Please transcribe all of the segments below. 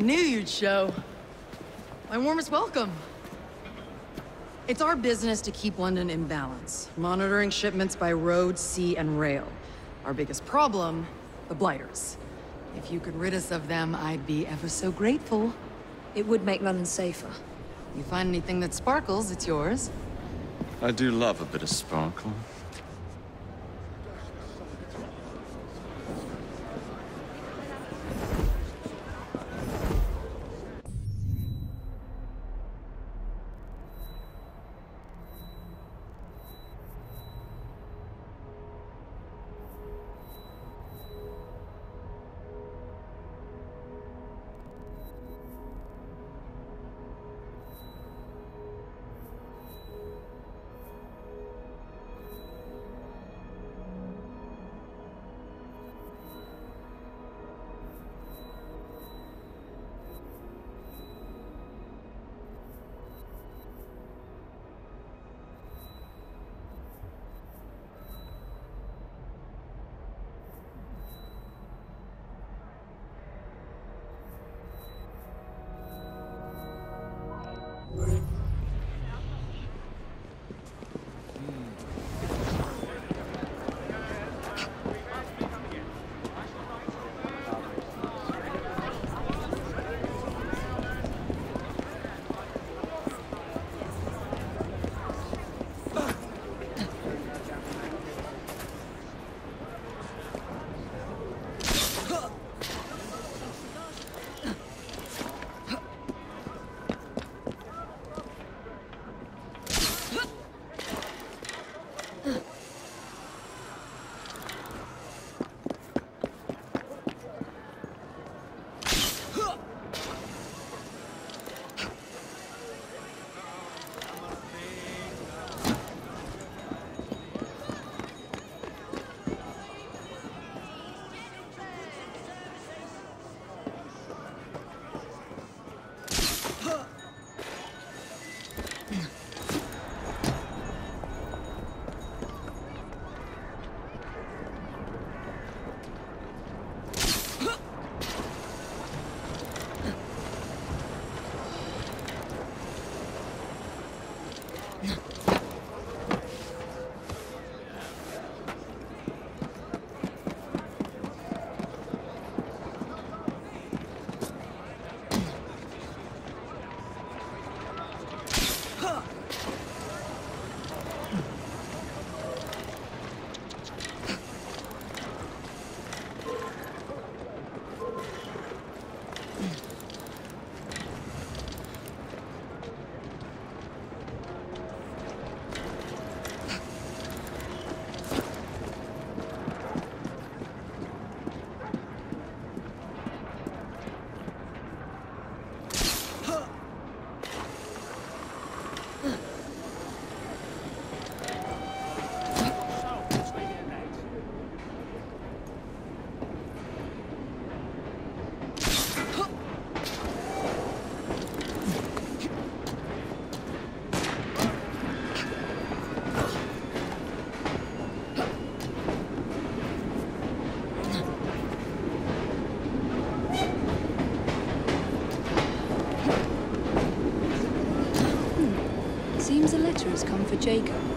knew you'd show. My warmest welcome. It's our business to keep London in balance, monitoring shipments by road, sea, and rail. Our biggest problem, the Blighters. If you could rid us of them, I'd be ever so grateful. It would make London safer. You find anything that sparkles, it's yours. I do love a bit of sparkle. Has come for Jacob.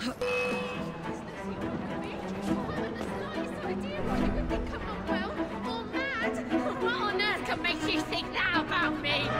What on earth can make you think that about me?